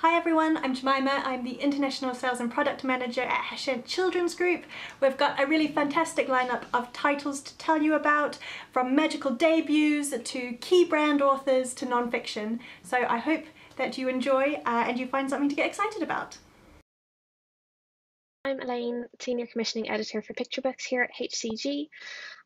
Hi everyone, I'm Jemima. I'm the International Sales and Product Manager at Hachette Children's Group. We've got a really fantastic lineup of titles to tell you about, from magical debuts to key brand authors to non-fiction. So I hope that you enjoy uh, and you find something to get excited about. I'm Elaine, Senior Commissioning Editor for Picture Books here at HCG.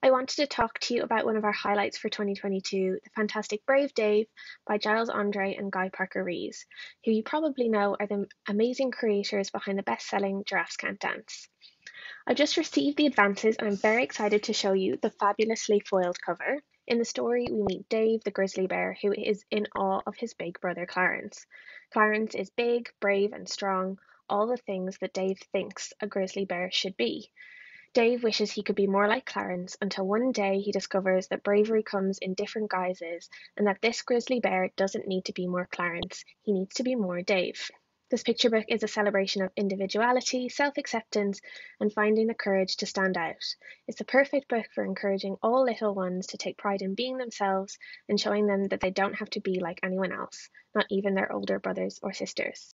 I wanted to talk to you about one of our highlights for 2022, the fantastic Brave Dave by Giles Andreae and Guy Parker Rees, who you probably know are the amazing creators behind the best selling Giraffes Can't Dance. I've just received the advances and I'm very excited to show you the fabulously foiled cover. In the story, we meet Dave the grizzly bear who is in awe of his big brother Clarence. Clarence is big, brave, and strong, all the things that Dave thinks a grizzly bear should be. Dave wishes he could be more like Clarence until one day he discovers that bravery comes in different guises and that this grizzly bear doesn't need to be more Clarence, he needs to be more Dave. This picture book is a celebration of individuality, self acceptance, and finding the courage to stand out. It's the perfect book for encouraging all little ones to take pride in being themselves and showing them that they don't have to be like anyone else, not even their older brothers or sisters.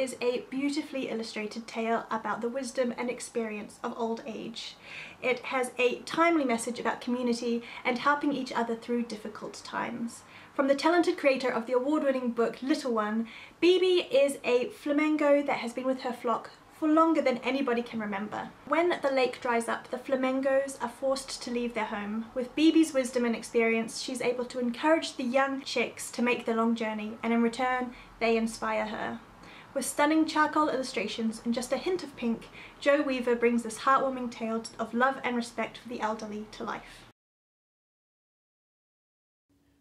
Is a beautifully illustrated tale about the wisdom and experience of old age. It has a timely message about community and helping each other through difficult times. From the talented creator of the award-winning book Little One, Bibi is a flamingo that has been with her flock for longer than anybody can remember. When the lake dries up, the flamingos are forced to leave their home. With Bibi's wisdom and experience, she's able to encourage the young chicks to make the long journey, and in return, they inspire her. With stunning charcoal illustrations and just a hint of pink, Jo Weaver brings this heartwarming tale of love and respect for the elderly to life.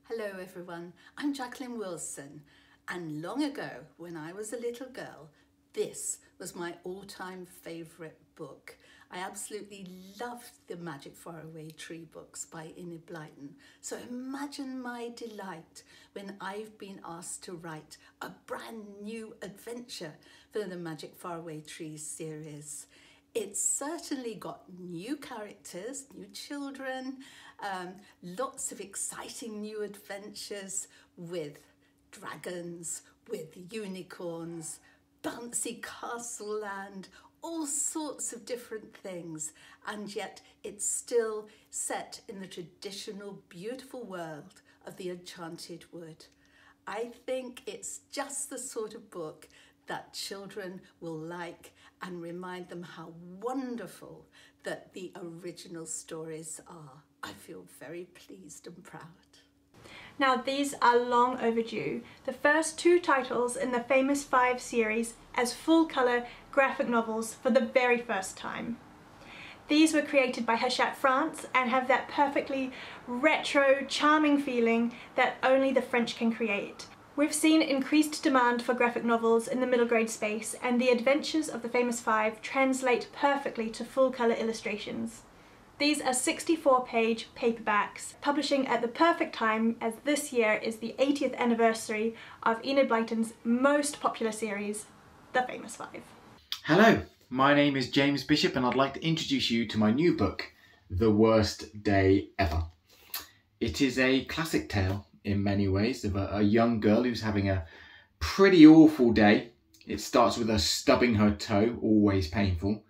Hello everyone, I'm Jacqueline Wilson and long ago when I was a little girl this was my all-time favourite book. I absolutely loved the Magic Faraway Tree books by Enid Blyton. So imagine my delight when I've been asked to write a brand new adventure for the Magic Faraway Trees series. It's certainly got new characters, new children, um, lots of exciting new adventures with dragons, with unicorns, bouncy castle land, all sorts of different things, and yet it's still set in the traditional beautiful world of the Enchanted Wood. I think it's just the sort of book that children will like and remind them how wonderful that the original stories are. I feel very pleased and proud. Now these are long overdue. The first two titles in the Famous Five series as full colour graphic novels for the very first time. These were created by Hachette France and have that perfectly retro, charming feeling that only the French can create. We've seen increased demand for graphic novels in the middle grade space and the adventures of the Famous Five translate perfectly to full colour illustrations. These are 64 page paperbacks, publishing at the perfect time as this year is the 80th anniversary of Enid Blyton's most popular series, The Famous Five. Hello, my name is James Bishop and I'd like to introduce you to my new book, The Worst Day Ever. It is a classic tale in many ways of a, a young girl who's having a pretty awful day. It starts with her stubbing her toe, always painful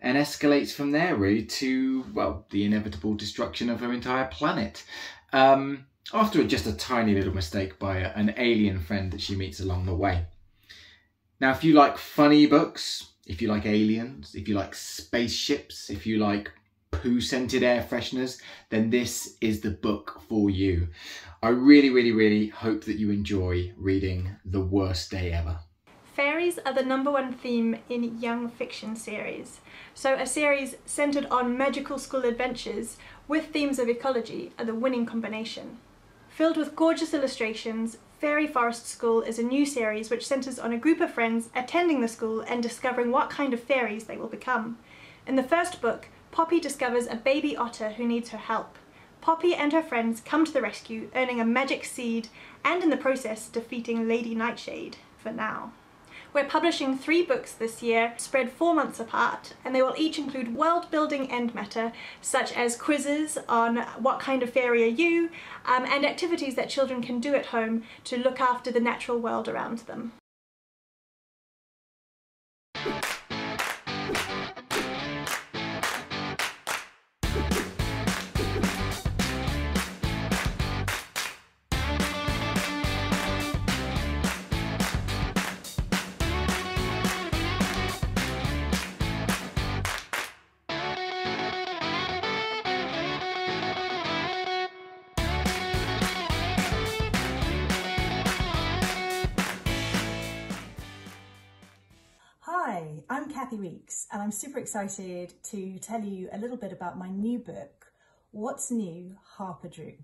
and escalates from there really to well the inevitable destruction of her entire planet um, after just a tiny little mistake by an alien friend that she meets along the way now if you like funny books if you like aliens if you like spaceships if you like poo scented air fresheners then this is the book for you i really really really hope that you enjoy reading the worst day ever Fairies are the number one theme in young fiction series. So a series centred on magical school adventures with themes of ecology are the winning combination. Filled with gorgeous illustrations, Fairy Forest School is a new series which centres on a group of friends attending the school and discovering what kind of fairies they will become. In the first book, Poppy discovers a baby otter who needs her help. Poppy and her friends come to the rescue, earning a magic seed and in the process defeating Lady Nightshade, for now. We're publishing three books this year, spread four months apart, and they will each include world building and matter, such as quizzes on what kind of fairy are you, um, and activities that children can do at home to look after the natural world around them. Weeks, and I'm super excited to tell you a little bit about my new book, What's New Harper Drew.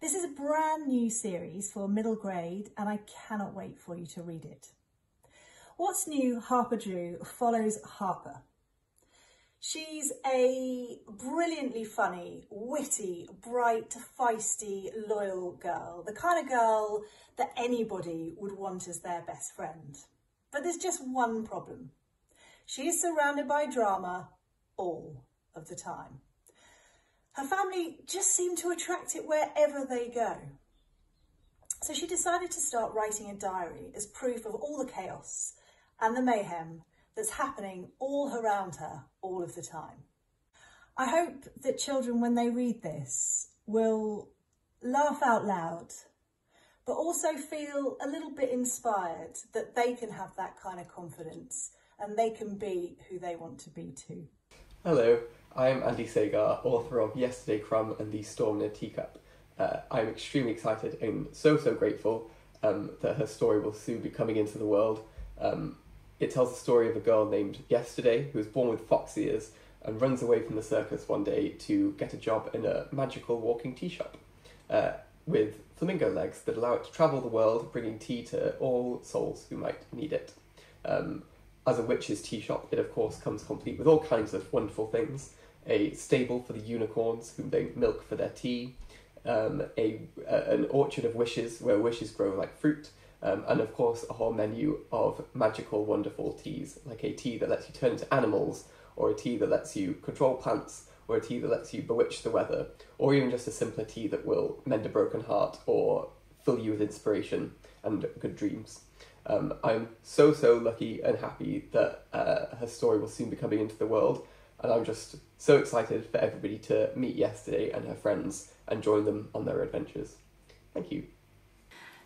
This is a brand new series for middle grade, and I cannot wait for you to read it. What's New Harper Drew follows Harper. She's a brilliantly funny, witty, bright, feisty, loyal girl, the kind of girl that anybody would want as their best friend. But there's just one problem. She is surrounded by drama all of the time. Her family just seem to attract it wherever they go. So she decided to start writing a diary as proof of all the chaos and the mayhem that's happening all around her all of the time. I hope that children, when they read this, will laugh out loud but also feel a little bit inspired that they can have that kind of confidence and they can be who they want to be too. Hello, I'm Andy Sagar, author of Yesterday Crumb and The Storm in a Teacup. Uh, I'm extremely excited and so, so grateful um, that her story will soon be coming into the world. Um, it tells the story of a girl named Yesterday who was born with fox ears and runs away from the circus one day to get a job in a magical walking tea shop. Uh, with flamingo legs that allow it to travel the world, bringing tea to all souls who might need it. Um, as a witch's tea shop, it of course comes complete with all kinds of wonderful things. A stable for the unicorns whom they milk for their tea, um, a, a, an orchard of wishes where wishes grow like fruit, um, and of course a whole menu of magical, wonderful teas, like a tea that lets you turn into animals, or a tea that lets you control plants, or a tea that lets you bewitch the weather, or even just a simpler tea that will mend a broken heart or fill you with inspiration and good dreams. Um, I'm so, so lucky and happy that uh, her story will soon be coming into the world, and I'm just so excited for everybody to meet yesterday and her friends and join them on their adventures. Thank you.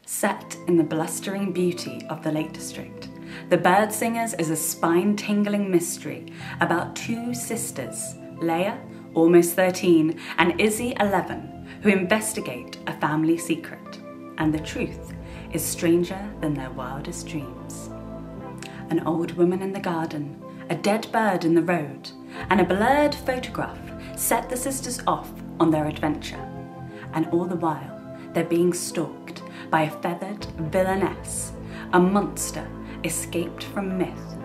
Set in the blustering beauty of the Lake District, The Bird Singers is a spine tingling mystery about two sisters, Leia almost 13, and Izzy, 11, who investigate a family secret. And the truth is stranger than their wildest dreams. An old woman in the garden, a dead bird in the road, and a blurred photograph set the sisters off on their adventure. And all the while, they're being stalked by a feathered villainess, a monster escaped from myth.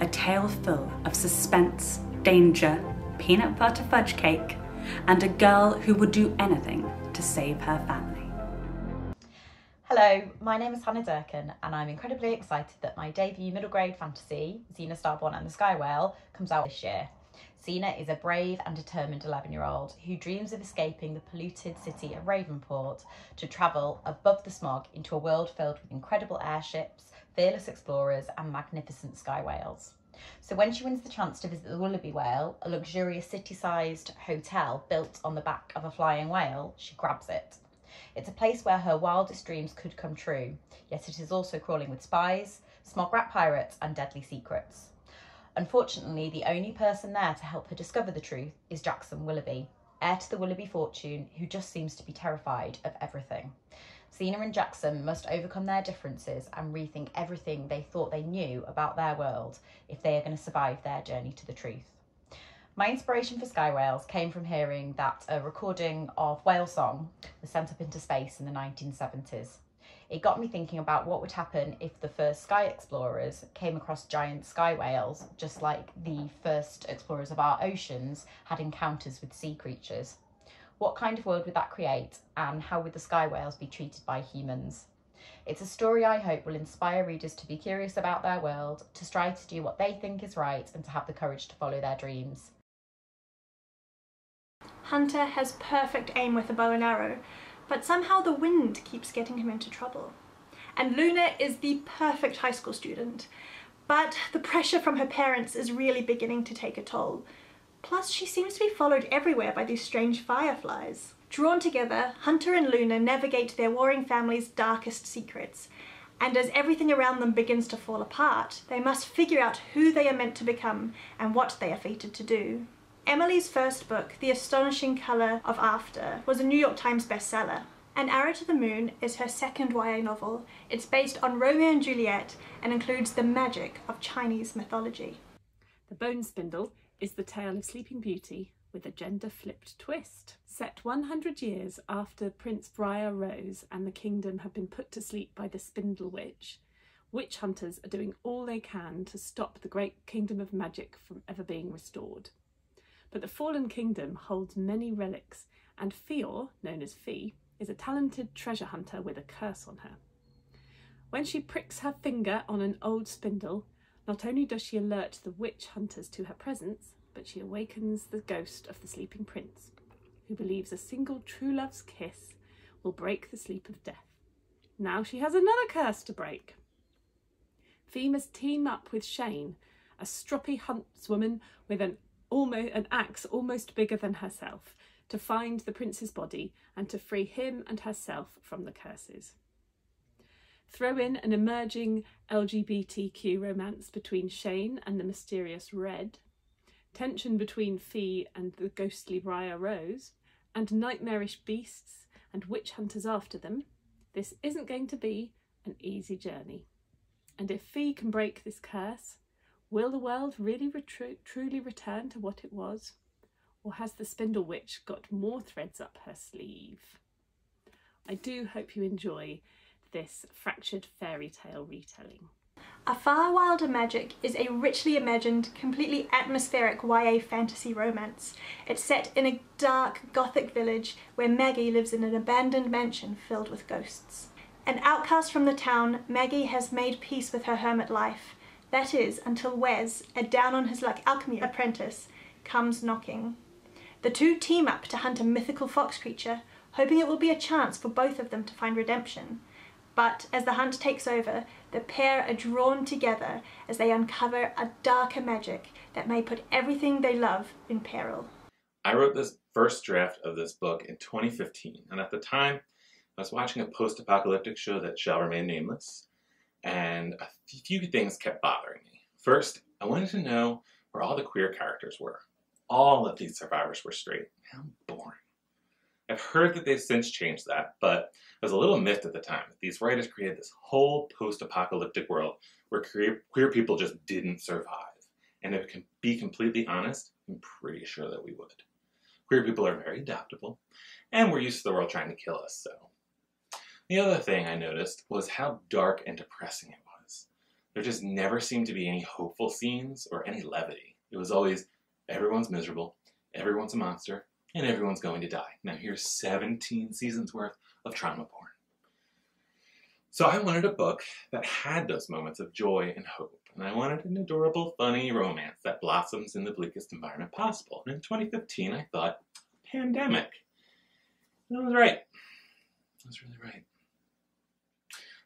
A tale full of suspense, danger, peanut butter fudge cake, and a girl who would do anything to save her family. Hello, my name is Hannah Durkin, and I'm incredibly excited that my debut middle grade fantasy, Xena Starborn and the Sky Whale, comes out this year. Xena is a brave and determined 11 year old who dreams of escaping the polluted city of Ravenport to travel above the smog into a world filled with incredible airships, fearless explorers, and magnificent sky whales. So when she wins the chance to visit the Willoughby Whale, a luxurious city-sized hotel built on the back of a flying whale, she grabs it. It's a place where her wildest dreams could come true, yet it is also crawling with spies, smog rat pirates and deadly secrets. Unfortunately, the only person there to help her discover the truth is Jackson Willoughby, heir to the Willoughby fortune, who just seems to be terrified of everything. Xena and Jackson must overcome their differences and rethink everything they thought they knew about their world if they are going to survive their journey to the truth. My inspiration for Sky Whales came from hearing that a recording of Whale Song was sent up into space in the 1970s. It got me thinking about what would happen if the first sky explorers came across giant sky whales, just like the first explorers of our oceans had encounters with sea creatures. What kind of world would that create and how would the sky whales be treated by humans? It's a story I hope will inspire readers to be curious about their world, to strive to do what they think is right, and to have the courage to follow their dreams. Hunter has perfect aim with a bow and arrow, but somehow the wind keeps getting him into trouble. And Luna is the perfect high school student, but the pressure from her parents is really beginning to take a toll. Plus, she seems to be followed everywhere by these strange fireflies. Drawn together, Hunter and Luna navigate their warring family's darkest secrets, and as everything around them begins to fall apart, they must figure out who they are meant to become and what they are fated to do. Emily's first book, The Astonishing Colour of After, was a New York Times bestseller. An Arrow to the Moon is her second YA novel. It's based on Romeo and Juliet and includes the magic of Chinese mythology. The Bone Spindle is the tale of Sleeping Beauty with a gender flipped twist. Set 100 years after Prince Briar Rose and the kingdom have been put to sleep by the Spindle Witch, witch hunters are doing all they can to stop the great kingdom of magic from ever being restored. But the fallen kingdom holds many relics, and Fior, known as Fi, is a talented treasure hunter with a curse on her. When she pricks her finger on an old spindle, not only does she alert the witch hunters to her presence, but she awakens the ghost of the sleeping prince, who believes a single true love's kiss will break the sleep of death. Now she has another curse to break. Fi must team up with Shane, a stroppy huntswoman with an almost an axe almost bigger than herself, to find the prince's body and to free him and herself from the curses. Throw in an emerging LGBTQ romance between Shane and the mysterious Red, tension between Fi and the ghostly Briar Rose, and nightmarish beasts and witch hunters after them, this isn't going to be an easy journey. And if Fi can break this curse, will the world really retru- truly return to what it was? Or has the Spindle Witch got more threads up her sleeve? I do hope you enjoy this fractured fairy tale retelling. A Far Wilder Magic is a richly imagined, completely atmospheric YA fantasy romance. It's set in a dark, gothic village where Maggie lives in an abandoned mansion filled with ghosts. An outcast from the town, Maggie has made peace with her hermit life. That is, until Wes, a down on his luck alchemy apprentice, comes knocking. The two team up to hunt a mythical fox creature, hoping it will be a chance for both of them to find redemption. But as the hunt takes over, the pair are drawn together as they uncover a darker magic that may put everything they love in peril. I wrote this first draft of this book in 2015, and at the time, I was watching a post apocalyptic show that shall remain nameless, and a few things kept bothering me. First, I wanted to know where all the queer characters were. All of these survivors were straight. How boring. I've heard that they've since changed that, but I was a little miffed at the time. These writers created this whole post-apocalyptic world where queer, queer people just didn't survive. And if I can be completely honest, I'm pretty sure that we would. Queer people are very adaptable, and we're used to the world trying to kill us, so. The other thing I noticed was how dark and depressing it was. There just never seemed to be any hopeful scenes or any levity. It was always, everyone's miserable, everyone's a monster, and everyone's going to die. Now here's 17 seasons worth of trauma porn. So I wanted a book that had those moments of joy and hope, and I wanted an adorable, funny romance that blossoms in the bleakest environment possible. And in 2015, I thought, pandemic. And I was right. I was really right.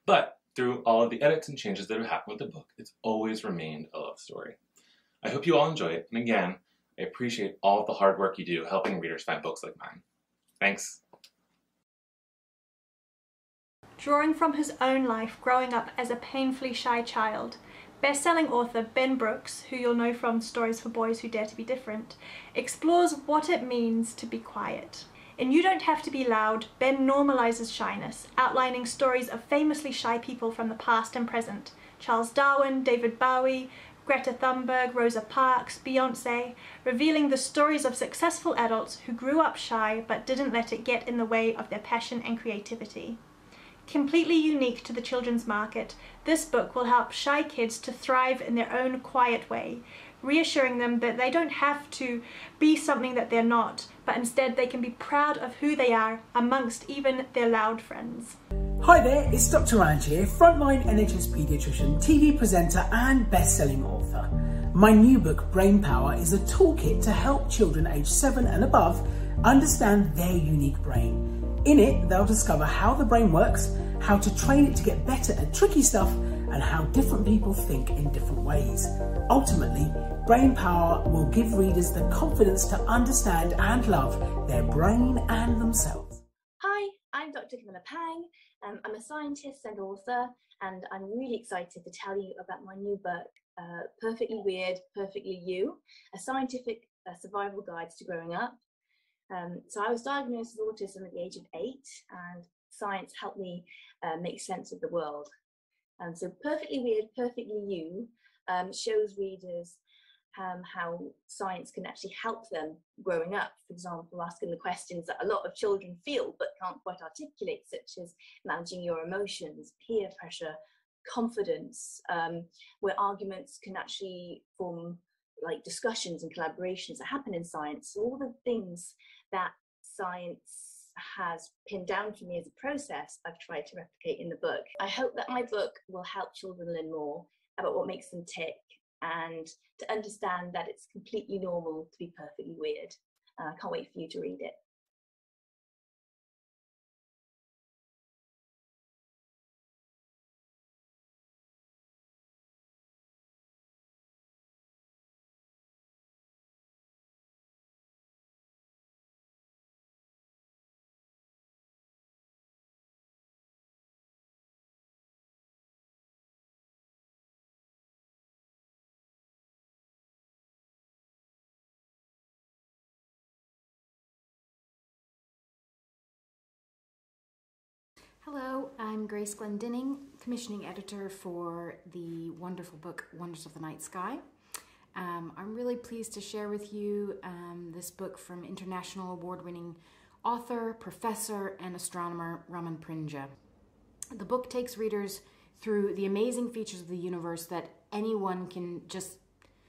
But through all of the edits and changes that have happened with the book, it's always remained a love story. I hope you all enjoy it, and again, I appreciate all the hard work you do helping readers find books like mine. Thanks. Drawing from his own life growing up as a painfully shy child, best-selling author Ben Brooks, who you'll know from Stories for Boys Who Dare to Be Different, explores what it means to be quiet. In You Don't Have to Be Loud, Ben normalizes shyness, outlining stories of famously shy people from the past and present. Charles Darwin, David Bowie, Greta Thunberg, Rosa Parks, Beyonce, revealing the stories of successful adults who grew up shy but didn't let it get in the way of their passion and creativity. Completely unique to the children's market, this book will help shy kids to thrive in their own quiet way, reassuring them that they don't have to be something that they're not, but instead they can be proud of who they are amongst even their loud friends. Hi there, it's Dr. Ranj here, frontline NHS paediatrician, TV presenter and best-selling author. My new book, Brain Power, is a toolkit to help children aged 7 and above understand their unique brain. In it, they'll discover how the brain works, how to train it to get better at tricky stuff, and how different people think in different ways. Ultimately, Brain Power will give readers the confidence to understand and love their brain and themselves. Hi, I'm Dr. Camilla Pang. Um, I'm a scientist and author, and I'm really excited to tell you about my new book, uh, Perfectly Weird, Perfectly You, a scientific uh, survival guide to growing up. Um, so I was diagnosed with autism at the age of eight, and science helped me uh, make sense of the world. And so Perfectly Weird, Perfectly You um, shows readers um, how science can actually help them growing up. For example, asking the questions that a lot of children feel but can't quite articulate, such as managing your emotions, peer pressure, confidence, um, where arguments can actually form like discussions and collaborations that happen in science. So all the things that science has pinned down for me as a process, I've tried to replicate in the book. I hope that my book will help children learn more about what makes them tick and to understand that it's completely normal to be perfectly weird. Uh, I can't wait for you to read it. Hello, I'm Grace Glendinning, commissioning editor for the wonderful book Wonders of the Night Sky. Um, I'm really pleased to share with you um, this book from international award-winning author, professor, and astronomer Raman Prinja. The book takes readers through the amazing features of the universe that anyone can just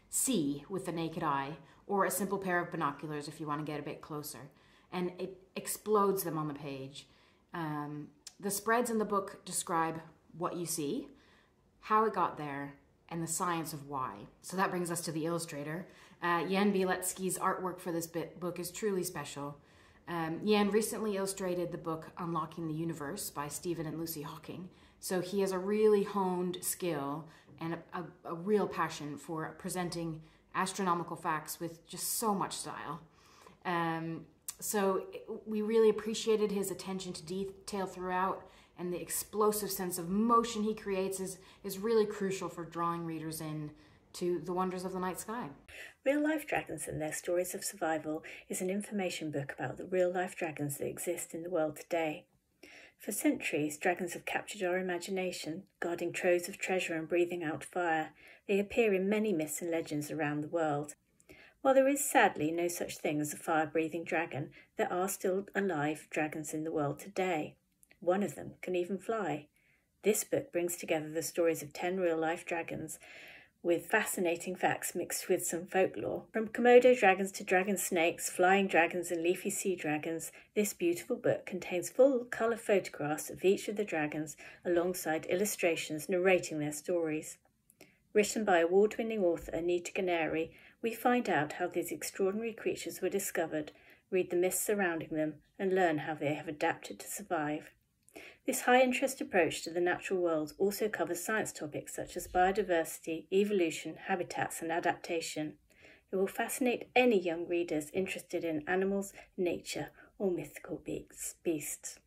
see with the naked eye, or a simple pair of binoculars if you want to get a bit closer. And it explodes them on the page. Um, the spreads in the book describe what you see, how it got there, and the science of why. So that brings us to the illustrator. Uh, Jan Bielecki's artwork for this book is truly special. Um, Jan recently illustrated the book Unlocking the Universe by Stephen and Lucy Hawking. So he has a really honed skill and a, a, a real passion for presenting astronomical facts with just so much style. Um, so we really appreciated his attention to detail throughout and the explosive sense of motion he creates is, is really crucial for drawing readers in to the wonders of the night sky. Real Life Dragons and Their Stories of Survival is an information book about the real life dragons that exist in the world today. For centuries, dragons have captured our imagination, guarding troves of treasure and breathing out fire. They appear in many myths and legends around the world. While there is sadly no such thing as a fire breathing dragon, there are still alive dragons in the world today. One of them can even fly. This book brings together the stories of 10 real life dragons with fascinating facts mixed with some folklore. From Komodo dragons to dragon snakes, flying dragons, and leafy sea dragons, this beautiful book contains full colour photographs of each of the dragons alongside illustrations narrating their stories. Written by award winning author Anita Ganeri, we find out how these extraordinary creatures were discovered, read the myths surrounding them, and learn how they have adapted to survive. This high interest approach to the natural world also covers science topics such as biodiversity, evolution, habitats, and adaptation. It will fascinate any young readers interested in animals, nature, or mythical beasts.